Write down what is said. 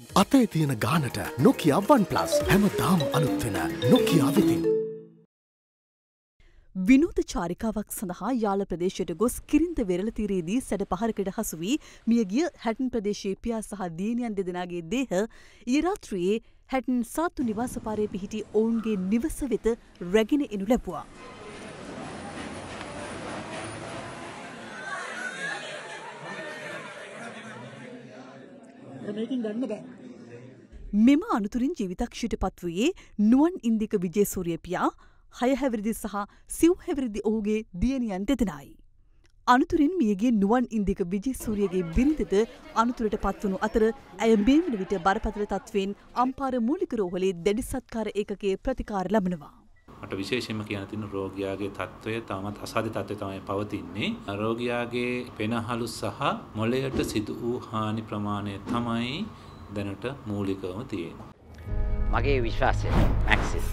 අතේ තියෙන ගානට නොකියා වන් ප්ලස් හැම දාම අලුත්වෙන නොකියා වෙතින්. විනෝද චාරිකාවක් සඳහා යාල ප්‍රදේශයට ගොස් කිරින්ද වෙරළතීරයේදී සැඩ පහරකට හසු වී මියගිය හැටන් ප්‍රදේශයේ පියා සහ දියණියන් දෙදෙනාගේ දේහ ඊ රාත්‍රියේ හැටන් සාත්තු නිවාසපාරයේ පිහිටි ඔවුන්ගේ නිවස වෙත රැගෙන එනු ලැබුවා. මේකින් ගන්න බෑ. මෙම අනතුරින් ජීවිතක්ෂයට පත්වයේ නුවන් ඉන්දික විජේසූරිය පියා හයහැවිරිදි සහ සිව්හැවිරිදි ඔහුගේ දියණියන් දෙදෙනයි. අනතුරින් මියගේ නුවන් ඉන්දික විජේසූරියගේ බිරිඳද අනතුරට පත්වනු අතර ඇය මේ වන විට බරපතල තත්වයෙන් අම්පාර මූලික රෝහලේ දැඩි සත්කාර ඒකකයේ ප්‍රතිකාර ලබනවා. මට විශේෂයෙන්ම කියන්න තියෙන රෝගියාගේ තත්ත්වය තාමත් අසාධ්‍ය තත්ත්වය තමයි පවතින්නේ. රෝගියාගේ පෙනහළු සහ මොළයට සිදු වූ හානි ප්‍රමාණය තමයි දැනට මූලිකවම තියෙන්නේ. මගේ විශ්වාසය මැක්සිස්